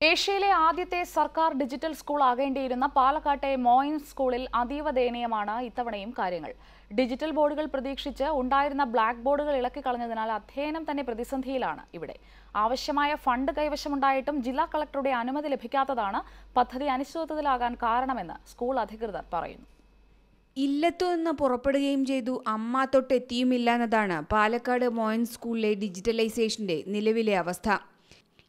ഏഷ്യയിലെ ആദ്യത്തെ സർക്കാർ ഡിജിറ്റൽ സ്കൂൾ ആകേണ്ടിയിരുന്ന പാലക്കാട്ടെ മോയിൻ സ്കൂളിൽ അതീവ ദയനീയമാണ് ഇത്തവണയും കാര്യങ്ങൾ. ഡിജിറ്റൽ ബോർഡുകൾ പ്രതീക്ഷിച്ച് ഉണ്ടായിരുന്ന ബ്ലാക്ക് ബോർഡുകൾ ഇളക്കി കളഞ്ഞതിനാൽ അധ്യയനം തന്നെ പ്രതിസന്ധിയിലാണ് ഇവിടെ. ആവശ്യമായ ഫണ്ട് കൈവശമുണ്ടായിട്ടും ജില്ലാ കളക്ടറുടെ അനുമതി ലഭിക്കാത്തതാണ് പദ്ധതി അനിശ്ചിതത്വത്തിലാകാൻ കാരണമെന്ന് സ്കൂൾ അധികൃതർ പറയുന്നു. ഇല്ലത്തു നിന്ന് പുറപ്പെടുകയും ചെയ്തു. അമ്മ തൊട്ടെത്തിയുമില്ല എന്നതാണ് പാലക്കാട് മോയിൻ സ്കൂളിലെ ഡിജിറ്റലൈസേഷന്റെ നിലവിലെ അവസ്ഥ.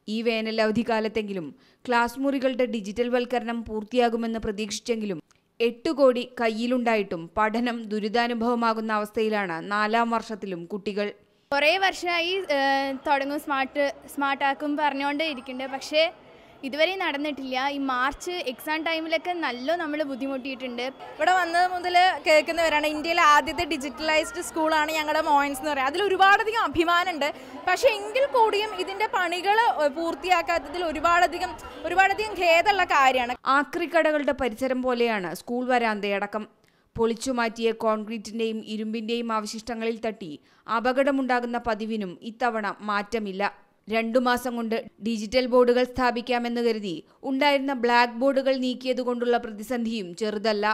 ഈ വേനലവധി കാലത്തെങ്കിലും ക്ലാസ് മുറികളുടെ ഡിജിറ്റൽ വൽക്കരണം പൂർത്തിയാകുമെന്ന് പ്രതീക്ഷിച്ചെങ്കിലും എട്ട് കോടി കയ്യിലുണ്ടായിട്ടും പഠനം ദുരിതാനുഭവമാകുന്ന അവസ്ഥയിലാണ് നാലാം വർഷത്തിലും കുട്ടികൾ. കുറേ വർഷമായി തുടങ്ങും സ്മാർട്ട് സ്മാർട്ടാക്കും പറഞ്ഞുകൊണ്ട് ഇരിക്കുന്നുണ്ട്. പക്ഷേ ഇതുവരെ നടന്നിട്ടില്ല. ഈ മാർച്ച് എക്സാം ടൈമിലൊക്കെ നല്ല നമ്മൾ ബുദ്ധിമുട്ടിയിട്ടുണ്ട്. ഇവിടെ വന്നത് മുതൽ കേൾക്കുന്നവരാണ്. ഇന്ത്യയിലെ ആദ്യത്തെ ഡിജിറ്റലൈസ്ഡ് സ്കൂളാണ് ഞങ്ങളുടെ മോയിൻസ് എന്ന് പറയുന്നത് അതിൽ ഒരുപാടധികം അഭിമാനമുണ്ട് പക്ഷേ എങ്കിൽ കൂടിയും ഇതിന്റെ പണികൾ പൂർത്തിയാക്കാത്തതിൽ ഒരുപാടധികം ഒരുപാടധികം ഖേദമുള്ള കാര്യമാണ് ആക്രിക്കടകളുടെ പരിസരം പോലെയാണ് സ്കൂൾ വരാന്തയടക്കം പൊളിച്ചുമാറ്റിയ കോൺക്രീറ്റിന്റെയും ഇരുമ്പിന്റെയും അവശിഷ്ടങ്ങളിൽ തട്ടി അപകടമുണ്ടാകുന്ന പതിവിനും ഇത്തവണ മാറ്റമില്ല. രണ്ടു മാസം കൊണ്ട് ഡിജിറ്റൽ ബോർഡുകൾ സ്ഥാപിക്കാമെന്ന് കരുതി ഉണ്ടായിരുന്ന ബ്ലാക്ക് ബോർഡുകൾ നീക്കിയതുകൊണ്ടുള്ള പ്രതിസന്ധിയും ചെറുതല്ല.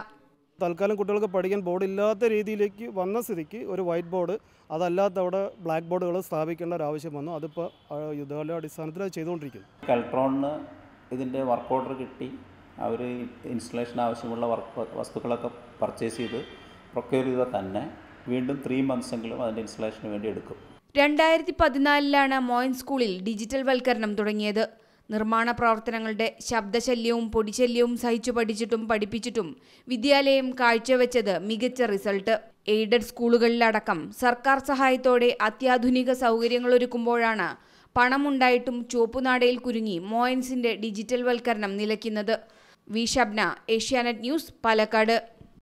തൽക്കാലം കുട്ടികൾക്ക് പഠിക്കാൻ ബോർഡ് ഇല്ലാത്ത രീതിയിലേക്ക് വന്ന സ്ഥിതിക്ക് ഒരു വൈറ്റ് ബോർഡ് അതല്ലാത്ത അവിടെ ബ്ലാക്ക് ബോർഡുകൾ സ്ഥാപിക്കേണ്ട ഒരു ആവശ്യം വന്നു. അതിപ്പോൾ യുദ്ധകാല അടിസ്ഥാനത്തിൽ അത് ചെയ്തുകൊണ്ടിരിക്കുന്നു. കൽട്രോണിന് ഇതിന്റെ വർക്ക് ഓർഡർ കിട്ടി. അവർ ഇൻസ്റ്റലേഷൻ ആവശ്യമുള്ള വർക്ക് വസ്തുക്കളൊക്കെ പർച്ചേസ് ചെയ്ത് പ്രൊക്യൂർ ചെയ്താൽ തന്നെ വീണ്ടും ത്രീ മന്ത്സെങ്കിലും അതിന്റെ ഇൻസ്റ്റലേഷന് വേണ്ടി എടുക്കും. രണ്ടായിരത്തി പതിനാലിലാണ് മോയിൻ സ്കൂളിൽ ഡിജിറ്റൽ വൽക്കരണം തുടങ്ങിയത്. നിർമ്മാണ പ്രവർത്തനങ്ങളുടെ ശബ്ദശല്യവും പൊടിശല്യവും സഹിച്ചു പഠിച്ചിട്ടും പഠിപ്പിച്ചിട്ടും വിദ്യാലയം കാഴ്ചവെച്ചത് മികച്ച റിസൾട്ട്. എയ്ഡഡ് സ്കൂളുകളിലടക്കം സർക്കാർ സഹായത്തോടെ അത്യാധുനിക സൗകര്യങ്ങളൊരുക്കുമ്പോഴാണ് പണമുണ്ടായിട്ടും ചുവപ്പുനാടയിൽ കുരുങ്ങി മോയൻസിന്റെ ഡിജിറ്റൽ വൽക്കരണം നിലയ്ക്കുന്നത്. V Shabna Asianet news Palakkad.